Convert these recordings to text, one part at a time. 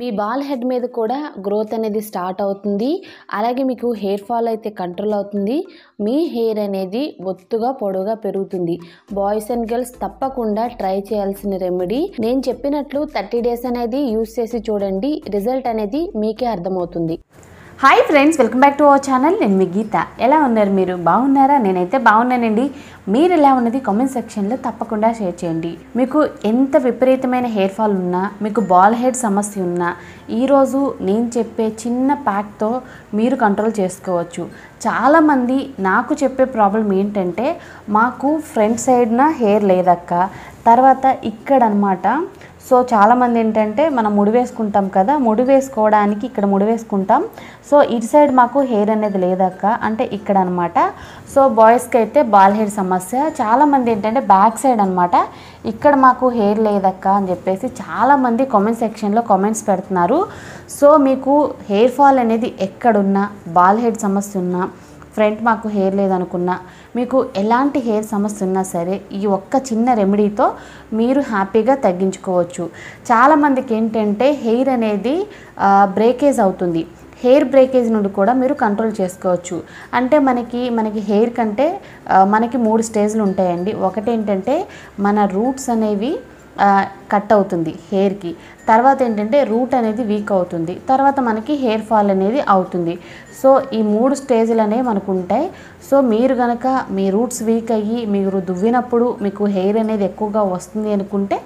మీ ball head మీద కూడా growth అనేది స్టార్ట్ అవుతుంది. అలాగే మీకు హెయిర్ ఫాల్ అయితే కంట్రోల్ అవుతుంది. మీ హెయిర్ అనేది ఒత్తుగా పొడవుగా పెరుగుతుంది. బాయ్స్ అండ్ గర్ల్స్ తప్పకుండా ట్రై చేయాల్సిన రెమెడీ నేను చెప్పినట్లు థర్టీ డేస్ అనేది యూస్ చేసి చూడండి. రిజల్ట్ అనేది మీకే అర్థమవుతుంది. Hi friends welcome back to our channel నేను మీ గీత. ఎలా ఉన్నారు మీరు? బాగున్నారా? నేనైతే బాగున్నానండి. మీరు ఎలా ఉన్నది? కామెంట్ సెక్షన్లో తప్పకుండా షేర్ చేయండి. మీకు ఎంత విపరీతమైన హెయిర్ ఫాల్ ఉన్నా మీకు బాల్ హెడ్ సమస్య ఉన్నా ఈరోజు నేను చెప్పే చిన్న ప్యాక్తో మీరు కంట్రోల్ చేసుకోవచ్చు. చాలామంది నాకు చెప్పే ప్రాబ్లం ఏంటంటే మాకు ఫ్రంట్ సైడ్న హెయిర్ లేదక్క. తర్వాత ఇక్కడ అనమాట సో చాలామంది ఏంటంటే మనం ముడి వేసుకుంటాం కదా ముడి వేసుకోవడానికి ఇక్కడ ముడి వేసుకుంటాం. సో ఇటు సైడ్ మాకు హెయిర్ అనేది లేదక్క అంటే ఇక్కడ అనమాట సో బాయ్స్కి అయితే బాల్ హెయిర్ సమస్య. చాలామంది ఏంటంటే బ్యాక్ సైడ్ అనమాట ఇక్కడ మాకు హెయిర్ లేదక్క అని చెప్పేసి చాలామంది కామెంట్ సెక్షన్లో కామెంట్స్ పెడుతున్నారు. సో మీకు హెయిర్ ఫాల్ అనేది ఎక్కడున్నా బాల్ హెడ్ సమస్య ఉన్నా ఫ్రంట్ మాకు హెయిర్ లేదనుకున్నా మీకు ఎలాంటి హెయిర్ సమస్య ఉన్నా సరే ఈ ఒక్క చిన్న రెమెడీతో మీరు హ్యాపీగా తగ్గించుకోవచ్చు. చాలామందికి ఏంటంటే హెయిర్ అనేది బ్రేకేజ్ అవుతుంది. హెయిర్ బ్రేకేజ్ నుండి కూడా మీరు కంట్రోల్ చేసుకోవచ్చు. అంటే మనకి మనకి హెయిర్ కంటే మనకి మూడు స్టేజ్లు ఉంటాయండి. ఒకటి ఏంటంటే మన రూట్స్ అనేవి కట్ అవుతుంది హెయిర్కి. తర్వాత ఏంటంటే రూట్ అనేది వీక్ అవుతుంది. తర్వాత మనకి హెయిర్ ఫాల్ అనేది అవుతుంది. సో ఈ మూడు స్టేజ్లు అనేవి మనకు ఉంటాయి. సో మీరు కనుక మీ రూట్స్ వీక్ అయ్యి మీరు దువ్వినప్పుడు మీకు హెయిర్ అనేది ఎక్కువగా వస్తుంది అనుకుంటే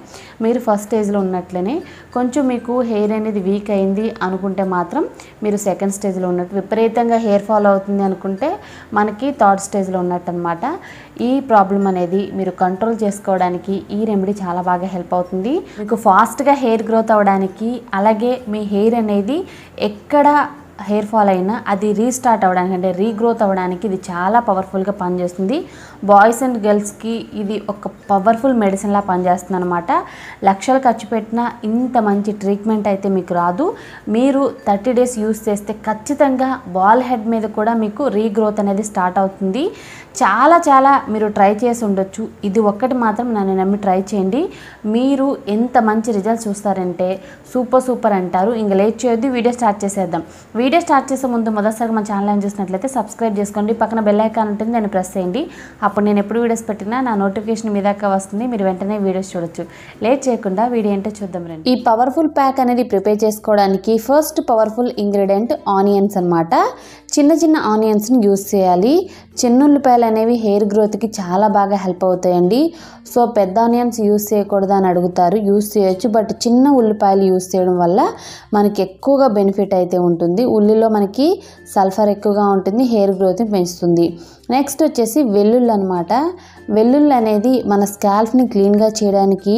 మీరు ఫస్ట్ స్టేజ్లో ఉన్నట్లనే కొంచెం మీకు హెయిర్ అనేది వీక్ అయింది అనుకుంటే మాత్రం మీరు సెకండ్ స్టేజ్లో ఉన్నట్టు విపరీతంగా హెయిర్ ఫాల్ అవుతుంది అనుకుంటే మనకి థర్డ్ స్టేజ్లో ఉన్నట్టు అనమాట ఈ ప్రాబ్లం అనేది మీరు కంట్రోల్ చేసుకోవడానికి ఈ రెమెడీ చాలా బాగా హెల్ప్ అవుతుంది. మీకు ఫాస్ట్గా హెయిర్ గ్రోత్ అవ్వడానికి అలాగే మీ హెయిర్ అనేది ఎక్కడ హెయిర్ ఫాల్ అయినా అది రీస్టార్ట్ అవ్వడానికి అంటే రీగ్రోత్ అవ్వడానికి ఇది చాలా పవర్ఫుల్గా పనిచేస్తుంది. బాయ్స్ అండ్ గర్ల్స్కి ఇది ఒక పవర్ఫుల్ మెడిసిన్లా పనిచేస్తుంది అనమాట లక్షలు ఖర్చు పెట్టినా ఇంత మంచి ట్రీట్మెంట్ అయితే మీకు రాదు. మీరు థర్టీ డేస్ యూస్ చేస్తే ఖచ్చితంగా బాల్ హెడ్ మీద కూడా మీకు రీగ్రోత్ అనేది స్టార్ట్ అవుతుంది. చాలా చాలా మీరు ట్రై చేసి ఉండొచ్చు. ఇది ఒక్కటి మాత్రం నన్ను నమ్మి ట్రై చేయండి. మీరు ఎంత మంచి రిజల్ట్స్ చూస్తారంటే సూపర్ సూపర్ అంటారు. ఇంక లేట్ చేయొద్దు వీడియో స్టార్ట్ చేసేద్దాం. వీడియో స్టార్ట్ చేసే ముందు మొదటిసారి మన ఛానల్ ఏం చూసినట్లయితే సబ్స్క్రైబ్ చేసుకోండి. పక్కన బెల్ ఐకాన్ ఉంటుంది దాన్ని ప్రెస్ చేయండి. అప్పుడు నేను ఎప్పుడు వీడియోస్ పెట్టినా నా నోటిఫికేషన్ మీ దాకా వస్తుంది. మీరు వెంటనే వీడియోస్ చూడొచ్చు. లేట్ చేయకుండా వీడియో ఏంటో చూద్దాం రండి. ఈ పవర్ఫుల్ ప్యాక్ అనేది ప్రిపేర్ చేసుకోవడానికి ఫస్ట్ పవర్ఫుల్ ఇంగ్రీడియంట్ ఆనియన్స్ అనమాట చిన్న చిన్న ఆనియన్స్ని యూస్ చేయాలి. చిన్న ఉల్లిపాయలు అనేవి హెయిర్ గ్రోత్కి చాలా బాగా హెల్ప్ అవుతాయండి. సో పెద్ద ఆనియన్స్ యూస్ చేయకూడదు అని అడుగుతారు. యూస్ చేయొచ్చు. బట్ చిన్న ఉల్లిపాయలు యూస్ చేయడం వల్ల మనకి ఎక్కువగా బెనిఫిట్ అయితే ఉంటుంది. ఉల్లిలో మనకి సల్ఫర్ ఎక్కువగా ఉంటుంది హెయిర్ గ్రోత్ని పెంచుతుంది. నెక్స్ట్ వచ్చేసి వెల్లుల్లి అనమాట వెల్లుల్లి అనేది మన స్కాల్ఫ్ని క్లీన్గా చేయడానికి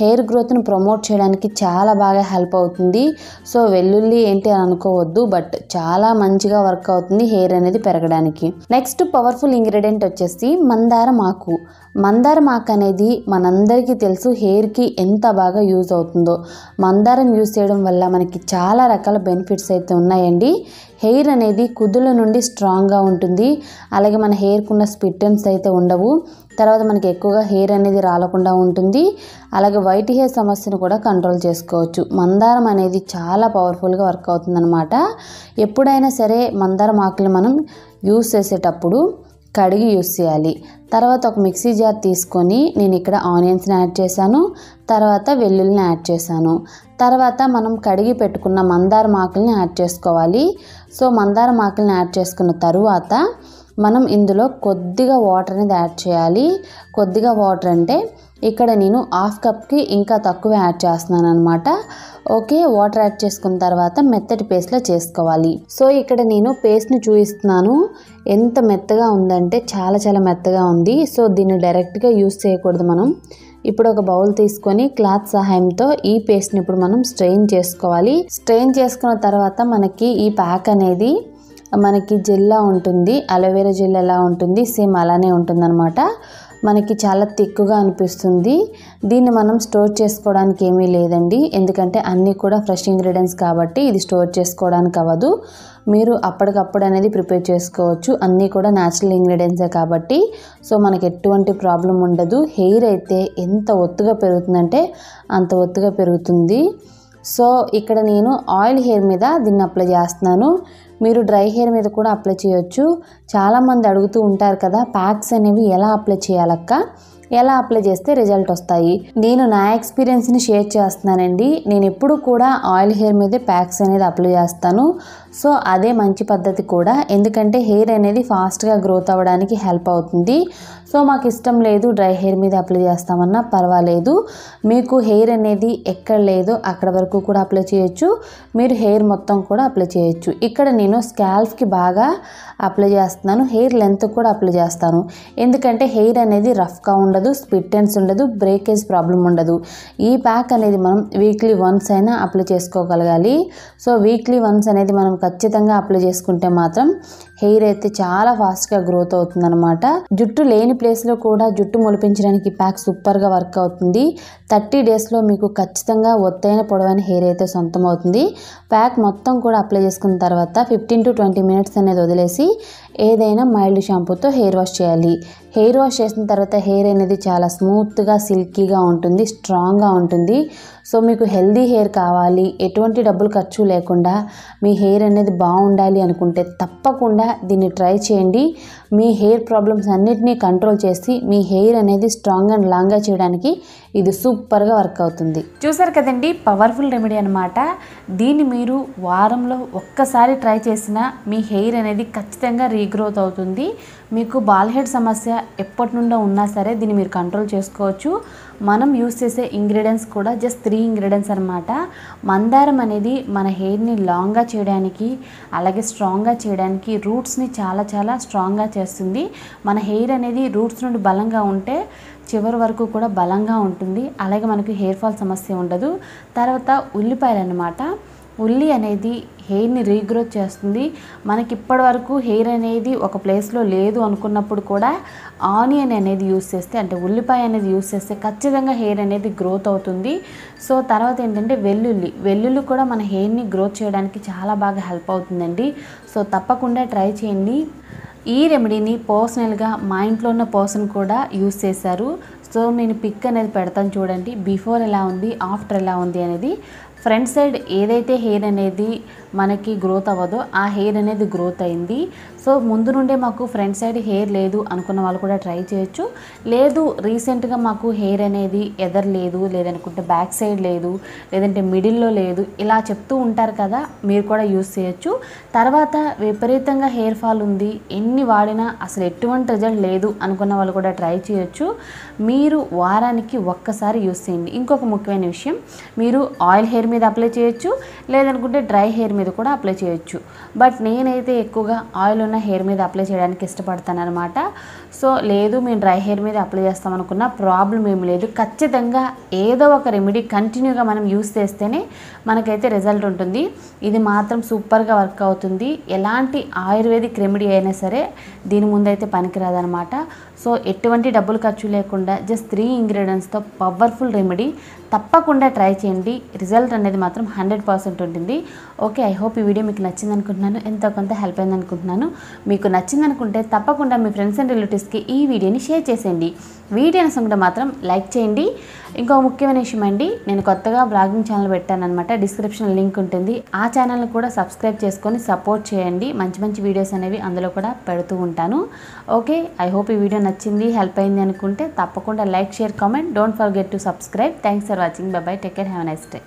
హెయిర్ గ్రోత్ని ప్రమోట్ చేయడానికి చాలా బాగా హెల్ప్ అవుతుంది. సో వెల్లుల్లి ఏంటి అని అనుకోవద్దు బట్ చాలా మంచిగా వర్క్ అవుతుంది హెయిర్ అనేది పెరగడానికి. నెక్స్ట్ పవర్ఫుల్ ఇంగ్రీడియంట్ వచ్చేసి మందారం ఆకు మందారం ఆకు అనేది మనందరికీ తెలుసు హెయిర్కి ఎంత బాగా యూజ్ అవుతుందో. మందారం యూజ్ చేయడం వల్ల మనకి చాలా రకాల బెనిఫిట్స్ అయితే ఉన్నాయండి. హెయిర్ అనేది కుదుల నుండి స్ట్రాంగ్గా ఉంటుంది. అలాగే మన హెయిర్కున్న స్పిట్టన్స్ అయితే ఉండవు. తర్వాత మనకి ఎక్కువగా హెయిర్ అనేది రాలకుండా ఉంటుంది. అలాగే వైట్ హెయిర్ సమస్యను కూడా కంట్రోల్ చేసుకోవచ్చు. మందారం అనేది చాలా పవర్ఫుల్గా వర్క్ అవుతుందన్నమాట. ఎప్పుడైనా సరే మందారం ఆకులు మనం యూస్ చేసేటప్పుడు కడిగి యూస్ చేయాలి. తర్వాత ఒక మిక్సీ జార్ తీసుకొని నేను ఇక్కడ ఆనియన్స్ని యాడ్ చేశాను. తర్వాత వెల్లుల్లిని యాడ్ చేశాను. తర్వాత మనం కడిగి పెట్టుకున్న మందార మాకుల్ని యాడ్ చేసుకోవాలి. సో మందార మాకుల్ని యాడ్ చేసుకున్న తరువాత మనం ఇందులో కొద్దిగా వాటర్ అనేది యాడ్ చేయాలి. కొద్దిగా వాటర్ అంటే ఇక్కడ నేను హాఫ్ కప్కి ఇంకా తక్కువ యాడ్ చేస్తున్నాను అనమాట ఓకే వాటర్ యాడ్ చేసుకున్న తర్వాత మెత్తటి పేస్ట్లో చేసుకోవాలి. సో ఇక్కడ నేను పేస్ట్ని చూపిస్తున్నాను. ఎంత మెత్తగా ఉందంటే చాలా చాలా మెత్తగా ఉంది. సో దీన్ని డైరెక్ట్గా యూస్ చేయకూడదు మనం. ఇప్పుడు ఒక బౌల్ తీసుకొని క్లాత్ సహాయంతో ఈ పేస్ట్ని ఇప్పుడు మనం స్ట్రెయిన్ చేసుకోవాలి. స్ట్రెయిన్ చేసుకున్న తర్వాత మనకి ఈ ప్యాక్ అనేది మనకి జెల్లా ఉంటుంది. అలోవెరా జెల్ ఎలా ఉంటుంది? సేమ్ అలానే ఉంటుందన్నమాట. మనకి చాలా తిక్కుగా అనిపిస్తుంది. దీన్ని మనం స్టోర్ చేసుకోవడానికి ఏమీ లేదండి. ఎందుకంటే అన్నీ కూడా ఫ్రెష్ ఇంగ్రీడియంట్స్ కాబట్టి ఇది స్టోర్ చేసుకోవడానికి అవ్వదు. మీరు అప్పటికప్పుడు అనేది ప్రిపేర్ చేసుకోవచ్చు. అన్నీ కూడా న్యాచురల్ ఇంగ్రీడియంట్సే కాబట్టి. సో మనకి ఎటువంటి ప్రాబ్లం ఉండదు. హెయిర్ అయితే ఎంత ఒత్తుగా పెరుగుతుందంటే అంత ఒత్తుగా పెరుగుతుంది. సో ఇక్కడ నేను ఆయిల్ హెయిర్ మీద దీన్ని అప్లై చేస్తున్నాను. మీరు డ్రై హెయిర్ మీద కూడా అప్లై చేయొచ్చు. చాలామంది అడుగుతూ ఉంటారు కదా ప్యాక్స్ అనేవి ఎలా అప్లై చేయాలక్క? ఎలా అప్లై చేస్తే రిజల్ట్ వస్తాయి? నేను నా ఎక్స్పీరియన్స్ని షేర్ చేస్తున్నానండి. నేను ఎప్పుడు కూడా ఆయిల్ హెయిర్ మీదే ప్యాక్స్ అనేది అప్లై చేస్తాను. సో అదే మంచి పద్ధతి కూడా. ఎందుకంటే హెయిర్ అనేది ఫాస్ట్గా గ్రోత్ అవ్వడానికి హెల్ప్ అవుతుంది. సో మాకు ఇష్టం లేదు డ్రై హెయిర్ మీద అప్లై చేస్తామన్నా పర్వాలేదు. మీకు హెయిర్ అనేది ఎక్కడ లేదో అక్కడ వరకు కూడా అప్లై చేయొచ్చు. మీరు హెయిర్ మొత్తం కూడా అప్లై చేయొచ్చు. ఇక్కడ నేను స్కాల్ఫ్కి బాగా అప్లై చేస్తున్నాను. హెయిర్ లెంత్ కూడా అప్లై చేస్తాను. ఎందుకంటే హెయిర్ అనేది రఫ్గా ఉండదు. స్పిట్ ఎండ్స్ ఉండదు బ్రేకేజ్ ప్రాబ్లం ఉండదు. ఈ ప్యాక్ అనేది మనం వీక్లీ వన్స్ అయినా అప్లై చేసుకోగలగాలి. సో వీక్లీ వన్స్ అనేది మనం ఖచ్చితంగా అప్లై చేసుకుంటే మాత్రం హెయిర్ అయితే చాలా ఫాస్ట్గా గ్రోత్ అవుతుందన్నమాట. జుట్టు లేని ప్లేస్లో కూడా జుట్టు మొలిపించడానికి ప్యాక్ సూపర్గా వర్క్ అవుతుంది. థర్టీ డేస్లో మీకు ఖచ్చితంగా ఒత్తైన పొడవైన హెయిర్ అయితే సొంతం అవుతుంది. ప్యాక్ మొత్తం కూడా అప్లై చేసుకున్న తర్వాత ఫిఫ్టీన్ టు ట్వంటీ మినిట్స్ అనేది వదిలేసి ఏదైనా మైల్డ్ షాంపూతో హెయిర్ వాష్ చేయాలి. హెయిర్ వాష్ చేసిన తర్వాత హెయిర్ అనేది చాలా స్మూత్గా సిల్కీగా ఉంటుంది స్ట్రాంగ్గా ఉంటుంది. సో మీకు హెల్దీ హెయిర్ కావాలి ఎటువంటి డబ్బులు ఖర్చు లేకుండా మీ హెయిర్ అనేది బాగుండాలి అనుకుంటే తప్పకుండా దీన్ని ట్రై చేయండి. మీ హెయిర్ ప్రాబ్లమ్స్ అన్నిటినీ కంట్రోల్ చేసి మీ హెయిర్ అనేది స్ట్రాంగ్ అండ్ లాంగ్గా చేయడానికి ఇది సూపర్గా వర్క్ అవుతుంది. చూసారు కదండి పవర్ఫుల్ రెమెడీ అనమాట దీన్ని మీరు వారంలో ఒక్కసారి ట్రై చేసినా మీ హెయిర్ అనేది ఖచ్చితంగా రీగ్రోత్ అవుతుంది. మీకు బాల్ హెడ్ సమస్య ఎప్పటి నుండో ఉన్నా సరే దీన్ని మీరు కంట్రోల్ చేసుకోవచ్చు. మనం యూస్ చేసే ఇంగ్రీడియంట్స్ కూడా జస్ట్ త్రీ ఇంగ్రీడియంట్స్ అనమాట మందారం అనేది మన హెయిర్ని లాంగ్గా చేయడానికి అలాగే స్ట్రాంగ్గా చేయడానికి రూట్స్ని చాలా చాలా స్ట్రాంగ్గా చేస్తుంది. మన హెయిర్ అనేది రూట్స్ నుండి బలంగా ఉంటే చివరి వరకు కూడా బలంగా ఉంటుంది. అలాగే మనకు హెయిర్ ఫాల్ సమస్య ఉండదు. తర్వాత ఉల్లిపాయలు అనమాట ఉల్లి అనేది హెయిర్ని రీగ్రోత్ చేస్తుంది. మనకి ఇప్పటి వరకు హెయిర్ అనేది ఒక ప్లేస్లో లేదు అనుకున్నప్పుడు కూడా ఆనియన్ అనేది యూస్ చేస్తే అంటే ఉల్లిపాయ అనేది యూస్ చేస్తే ఖచ్చితంగా హెయిర్ అనేది గ్రోత్ అవుతుంది. సో తర్వాత ఏంటంటే వెల్లుల్లి. వెల్లుల్లి కూడా మన హెయిర్ని గ్రోత్ చేయడానికి చాలా బాగా హెల్ప్ అవుతుందండి. సో తప్పకుండా ట్రై చేయండి. ఈ రెమెడీని పర్సనల్గా మా ఇంట్లో ఉన్న పర్సన్ కూడా యూస్ చేశారు. సో నేను పిక్ అనేది పెడతాను చూడండి. బిఫోర్ ఎలా ఉంది? ఆఫ్టర్ ఎలా ఉంది? అనేది ఫ్రంట్ సైడ్ ఏదైతే హెయిర్ అనేది మనకి గ్రోత్ అవ్వదో ఆ హెయిర్ అనేది గ్రోత్ అయింది. సో ముందు నుండే మాకు ఫ్రంట్ సైడ్ హెయిర్ లేదు అనుకున్న వాళ్ళు కూడా ట్రై చేయొచ్చు. లేదు రీసెంట్గా మాకు హెయిర్ అనేది ఎదర్ లేదు లేదనుకుంటే బ్యాక్ సైడ్ లేదు లేదంటే మిడిల్లో లేదు ఇలా చెప్తూ ఉంటారు కదా మీరు కూడా యూస్ చేయొచ్చు. తర్వాత విపరీతంగా హెయిర్ ఫాల్ ఉంది ఎన్ని వాడినా అసలు ఎటువంటి రిజల్ట్ లేదు అనుకున్న వాళ్ళు కూడా ట్రై చేయొచ్చు. మీరు వారానికి ఒక్కసారి యూస్ చేయండి. ఇంకొక ముఖ్యమైన విషయం మీరు ఆయిల్ హెయిర్ మీద అప్లై చేయొచ్చు లేదనుకుంటే డ్రై హెయిర్ మీద కూడా అప్లై చేయొచ్చు. బట్ నేనైతే ఎక్కువగా ఆయిల్ ఉన్న హెయిర్ మీద అప్లై చేయడానికి ఇష్టపడతాను అనమాట సో లేదు మేము డ్రై హెయిర్ మీద అప్లై చేస్తాం అనుకున్న ప్రాబ్లం ఏమి లేదు. ఖచ్చితంగా ఏదో ఒక రెమెడీ కంటిన్యూగా మనం యూస్ చేస్తేనే మనకైతే రిజల్ట్ ఉంటుంది. ఇది మాత్రం సూపర్గా వర్క్ అవుతుంది. ఎలాంటి ఆయుర్వేదిక్ రెమెడీ అయినా సరే దీని ముందైతే పనికిరాదనమాట సో ఎటువంటి డబ్బులు ఖర్చు లేకుండా జస్ట్ త్రీ ఇంగ్రీడియంట్స్తో పవర్ఫుల్ రెమెడీ తప్పకుండా ట్రై చేయండి. రిజల్ట్ అనేది మాత్రం హండ్రెడ్ పర్సెంట్ ఉంటుంది. ఓకే ఐ హోప్ ఈ వీడియో మీకు నచ్చింది అనుకుంటున్నాను ఎంతో కొంత హెల్ప్ అయింది అనుకుంటున్నాను మీకు నచ్చింది అనుకుంటే తప్పకుండా మీ ఫ్రెండ్స్ అండ్ రిలేటివ్స్కి ఈ వీడియోని షేర్ చేసేయండి. వీడియో అనుకుంటే మాత్రం లైక్ చేయండి. ఇంకో ముఖ్యమైన విషయం అండి నేను కొత్తగా బ్లాగింగ్ ఛానల్ పెట్టానమాట డిస్క్రిప్షన్ లింక్ ఉంటుంది. ఆ ఛానల్ని కూడా సబ్స్క్రైబ్ చేసుకొని సపోర్ట్ చేయండి. మంచి మంచి వీడియోస్ అనేవి అందులో కూడా పెడుతూ ఉంటాను. ఓకే ఐ హోప్ ఈ వీడియో నచ్చింది హెల్ప్ అయింది అనుకుంటే తప్పకుండా like share comment don't forget to subscribe thanks for watching bye bye take care have nice day